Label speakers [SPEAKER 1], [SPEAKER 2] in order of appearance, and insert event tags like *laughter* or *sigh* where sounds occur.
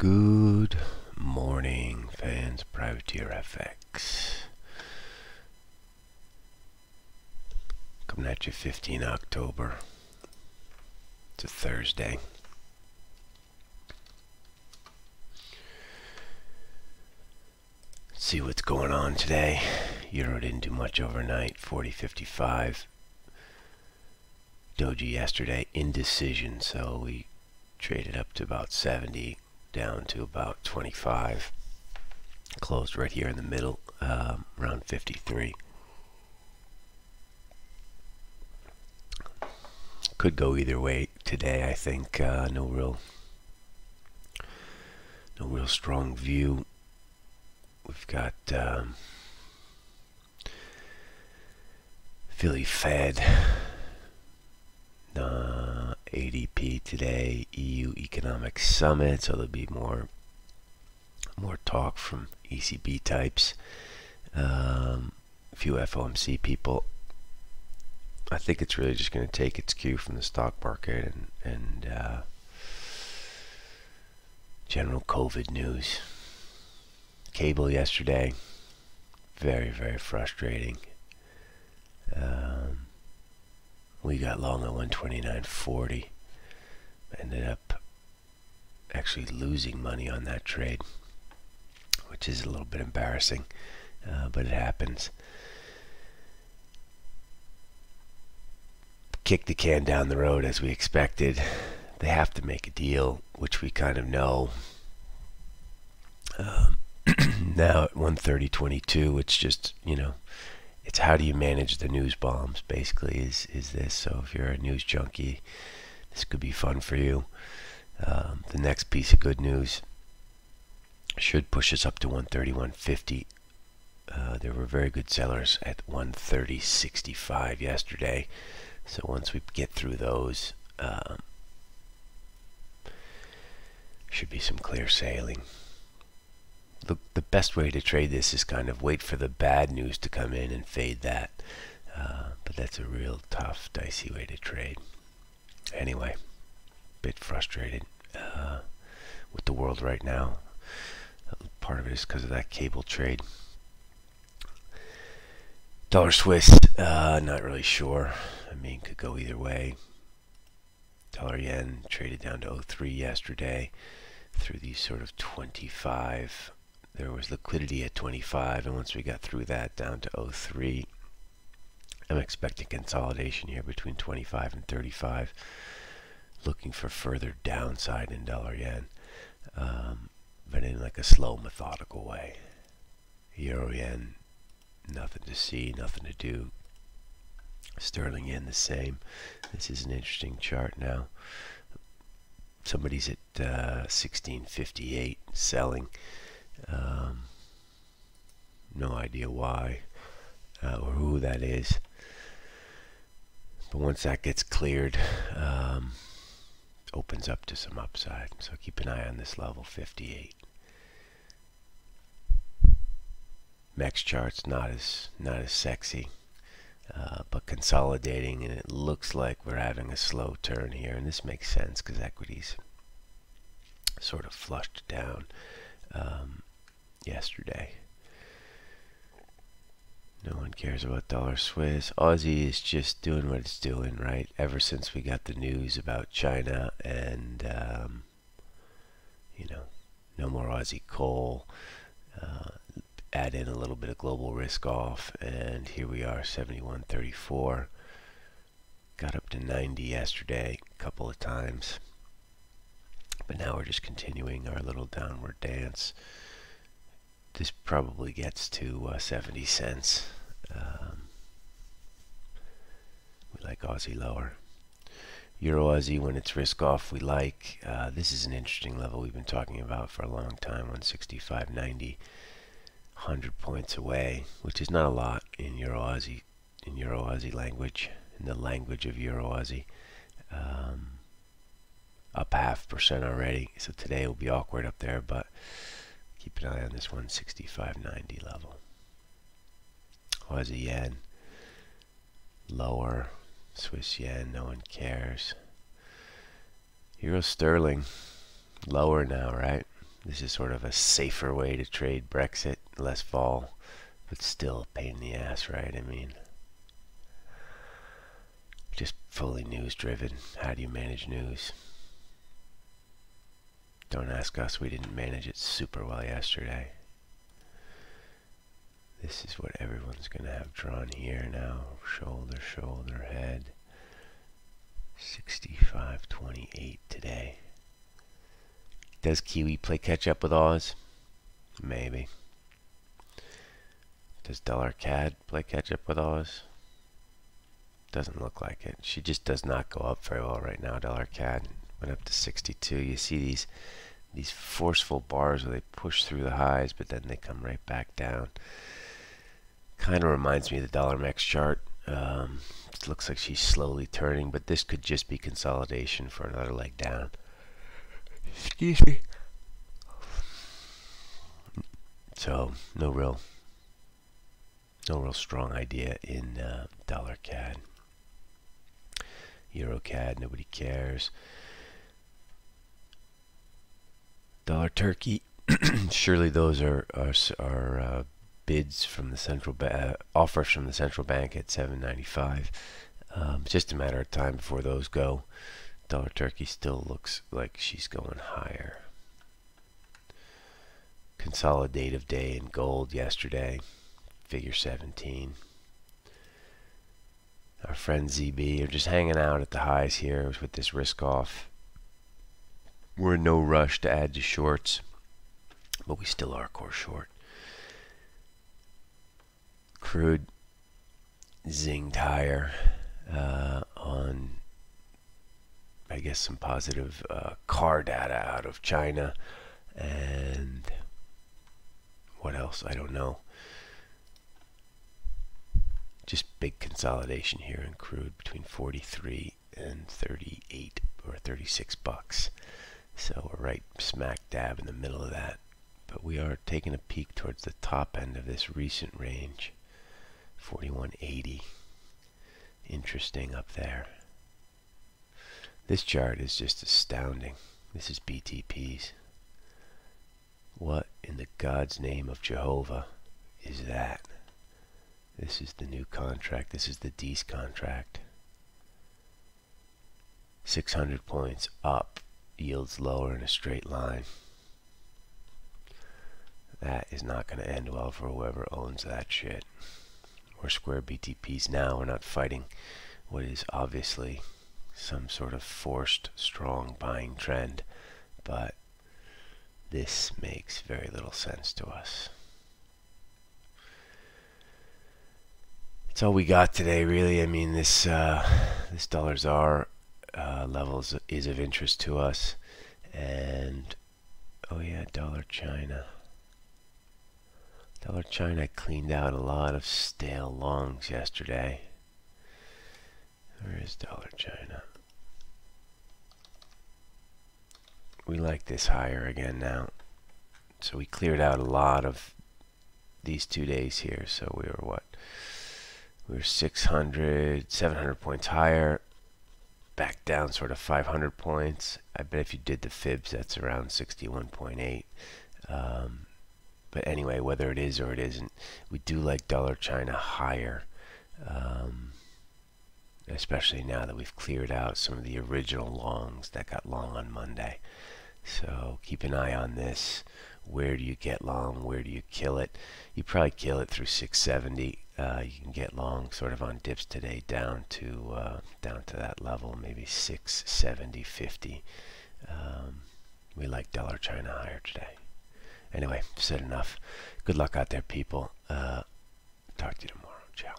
[SPEAKER 1] Good morning, fans. Privateer FX. Coming at you 15 October. It's a Thursday. Let's see what's going on today. Euro didn't do much overnight. 40.55. Doji yesterday indecision, so we traded up to about 70 down to about 25. Closed right here in the middle, um, around 53. Could go either way today. I think uh, no real, no real strong view. We've got um, Philly Fed. Economic Summit, so there'll be more more talk from ECB types, um, a few FOMC people. I think it's really just going to take its cue from the stock market and, and uh, general COVID news. Cable yesterday, very, very frustrating. Um, we got long at 129.40. Ended up actually losing money on that trade, which is a little bit embarrassing, uh, but it happens. Kick the can down the road as we expected. They have to make a deal, which we kind of know. Um, *clears throat* now at 130.22, it's just, you know, it's how do you manage the news bombs basically is is this so if you're a news junkie this could be fun for you um, the next piece of good news should push us up to 131.50 uh, there were very good sellers at 130.65 yesterday so once we get through those um, should be some clear sailing the, the best way to trade this is kind of wait for the bad news to come in and fade that. Uh, but that's a real tough, dicey way to trade. Anyway, bit frustrated uh, with the world right now. Part of it is because of that cable trade. Dollar Swiss, uh, not really sure. I mean, could go either way. Dollar yen traded down to 03 yesterday through these sort of 25 there was liquidity at 25 and once we got through that down to 03 I'm expecting consolidation here between 25 and 35 looking for further downside in dollar yen um, but in like a slow methodical way. Euro yen nothing to see nothing to do. Sterling yen the same. This is an interesting chart now. Somebody's at uh, 1658 selling. Um, no idea why uh, or who that is. But once that gets cleared, um, opens up to some upside. So keep an eye on this level 58. MEX chart's not as not as sexy, uh, but consolidating, and it looks like we're having a slow turn here, and this makes sense because equities sort of flushed down. Um, yesterday. One cares about dollar Swiss. Aussie is just doing what it's doing, right? Ever since we got the news about China and, um, you know, no more Aussie coal. Uh, add in a little bit of global risk off, and here we are, 71.34. Got up to 90 yesterday, a couple of times. But now we're just continuing our little downward dance this probably gets to uh, 70 cents. Um, we like Aussie lower. Euro Aussie when it's risk off we like. Uh, this is an interesting level we've been talking about for a long time, 165.90. 100 points away, which is not a lot in Euro Aussie, in Euro Aussie language, in the language of Euro Aussie. Um, up half percent already, so today will be awkward up there, but Keep an eye on this 165.90 level. Aussie yen, lower. Swiss yen, no one cares. Euro sterling, lower now, right? This is sort of a safer way to trade Brexit, less fall, but still pain in the ass, right? I mean, just fully news driven. How do you manage news? Don't ask us, we didn't manage it super well yesterday. This is what everyone's going to have drawn here now. Shoulder, shoulder, head. 65.28 today. Does Kiwi play catch up with Oz? Maybe. Does Dollar CAD play catch up with Oz? Doesn't look like it. She just does not go up very well right now. Dollar CAD went up to 62. You see these these forceful bars where they push through the highs, but then they come right back down. Kind of reminds me of the dollar Mex chart. Um, it looks like she's slowly turning, but this could just be consolidation for another leg down. Excuse me. So no real, no real strong idea in uh, dollar CAD, euro CAD. Nobody cares. Dollar turkey. *clears throat* Surely those are are, are uh, bids from the central ba- uh, offers from the central bank at 7.95. Um, just a matter of time before those go. Dollar turkey still looks like she's going higher. Consolidative day in gold yesterday, figure 17. Our friend ZB are just hanging out at the highs here with this risk off. We're in no rush to add to shorts, but we still are core short. Crude zinged higher uh, on, I guess, some positive uh, car data out of China. And what else? I don't know. Just big consolidation here in crude between 43 and 38 or 36 bucks. So we're right smack dab in the middle of that. But we are taking a peek towards the top end of this recent range. 4180. Interesting up there. This chart is just astounding. This is BTPs. What in the God's name of Jehovah is that? This is the new contract. This is the Dees contract. 600 points up, yields lower in a straight line. That is not going to end well for whoever owns that shit. We're square BTPs now. We're not fighting what is obviously some sort of forced strong buying trend, but this makes very little sense to us. That's all we got today, really. I mean, this uh, this dollar ZAR uh, level is, is of interest to us, and oh yeah, dollar China. Dollar China cleaned out a lot of stale longs yesterday. Where is Dollar China? We like this higher again now. So we cleared out a lot of these two days here. So we were what? We were 600, 700 points higher. Back down sort of 500 points. I bet if you did the fibs, that's around 61.8. Um, but anyway, whether it is or it isn't, we do like dollar China higher. Um, especially now that we've cleared out some of the original longs that got long on Monday. So keep an eye on this. Where do you get long? Where do you kill it? You probably kill it through 670. Uh, you can get long sort of on dips today down to uh, down to that level, maybe 670, 50. Um, we like dollar China higher today. Anyway, said enough. Good luck out there, people. Uh, talk to you tomorrow. Ciao.